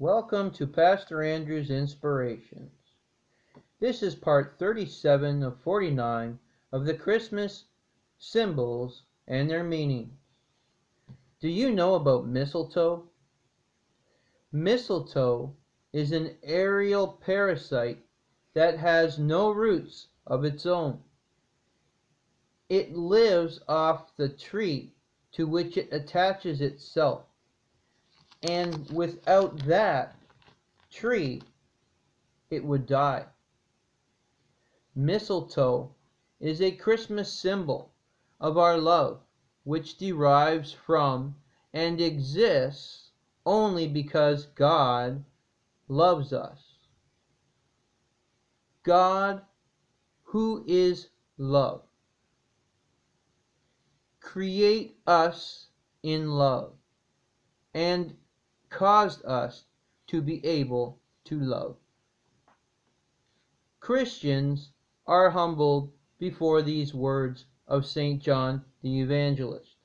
Welcome to Pastor Andrew's Inspirations. This is part 37 of 49 of the Christmas symbols and their meanings. Do you know about mistletoe? Mistletoe is an aerial parasite that has no roots of its own. It lives off the tree to which it attaches itself. And without that tree, it would die. Mistletoe is a Christmas symbol of our love, which derives from and exists only because God loves us. God, who is love, create us in love and caused us to be able to love. Christians are humbled before these words of St. John the Evangelist.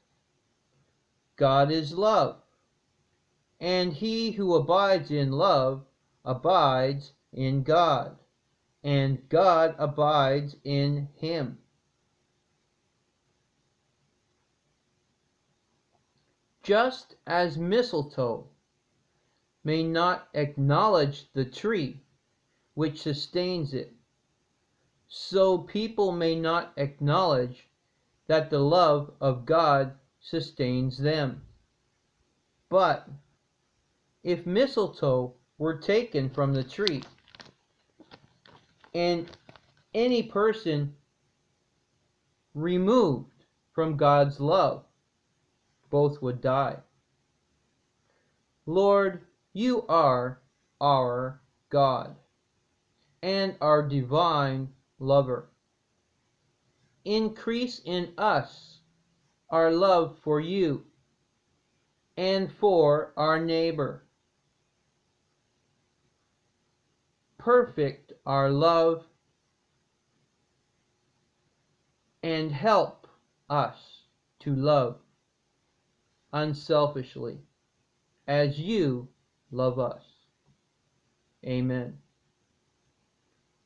God is love, and he who abides in love abides in God, and God abides in him. Just as mistletoe may not acknowledge the tree which sustains it, so people may not acknowledge that the love of God sustains them. But if mistletoe were taken from the tree, and any person removed from God's love, both would die. Lord, you are our God and our divine lover. Increase in us our love for you and for our neighbor. Perfect our love and help us to love unselfishly as you love us. Amen.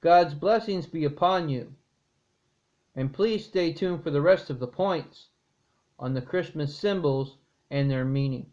God's blessings be upon you. And please stay tuned for the rest of the points on the Christmas symbols and their meaning.